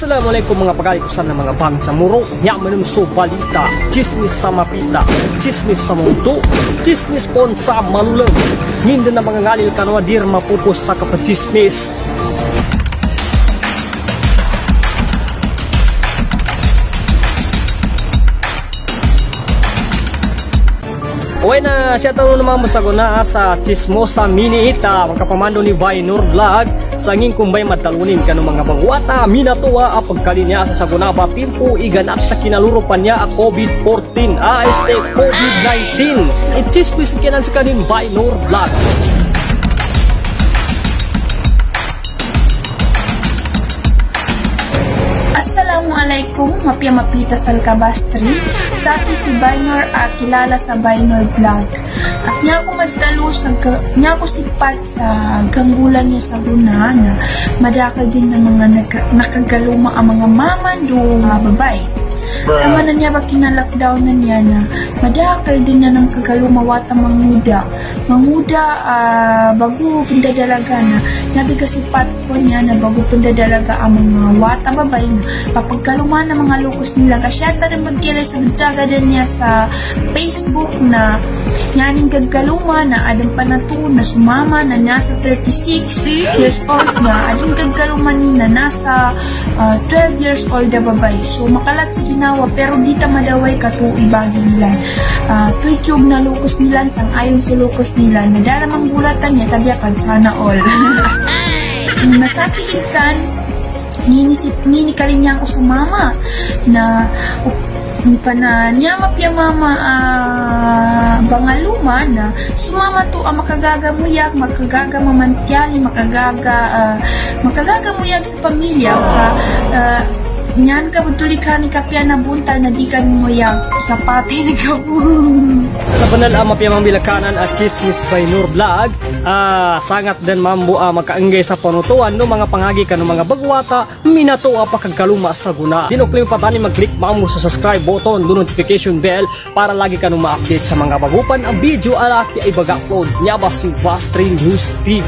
Assalamualaikum mga pagkalikusan ng mga bangsa muro. Nya manunso balita Chismis sa mapita. Chismis sa mundo. Chismis pon sa malulang Nginda na mga ngalil kanwa dir mapupos sa kapachismis Uy na siya talo naman mo sa guna sa Chismosa Mini Ita Magkapamando ni Vainur Vlog Sa nging kumbay matalunin ka ng mga bagwata Minatuwa ang pagkalinya sa saguna ba Timpo iganap sa kinalurupan niya ang COVID-14 Ah, este COVID-19 I-chismis kinan sa kanin Vainur Vlog. Assalamualaikum, mapia mapita sa Alcabastri. Sa atin si Binor at kilala sa Binor Vlog. At niya ako magdalo sa, niya ako sipat sa ganggulan niya sa luna na madakal din ng mga nag- nakagaluma ang mga mama do uh, babae. Tama na niya ba kinalockdown na niya na madakal din na ng kagalumawata manguda. Manguda ah, bago pindadalaga na nabi kasi pat ko niya na bago pindadalaga ang mga wata babay na papagkaluma na mga lukos nila. Kasi ata na magkilay sa bagsaga din niya sa Facebook na yaning gaggaluma na adang panato na sumama na nasa 36 years old na ading gaggaluma ni na nasa ah, 12 years old na babay. So makalat sa ginawa pero di ta madaway kato ibagi nila. Uh, tuytube na lukos nila sang ayon sa lukos nila na daramang bulatan niya tabi kag sana all. Nasaki itsan ninisip nini kalinya ko sa mama na pa na niya mapya mama ah, bangaluma na sumama to ang makagagamuyag makagagamantyali makagaga ah, makagagamuyag sa pamilya ka ah, Nyan ka betul ka ni kapya na buntal na di ka mo yang kapati ni ka. Nabanal ang mapia mambilakanan at chismis by Nur Vlog. Ah, Sangat din mambo ah, makaanggay sa panutuan no mga pangagi ka ng mga bagwata. Minato ah, pagkakaluma sa guna. Dinuklim pa tani mag-click mambo sa subscribe button do notification bell Para lagi ka nung ma-update sa mga bagupan. Ang video alaki ay baga-upload. Ba si Vastrin News TV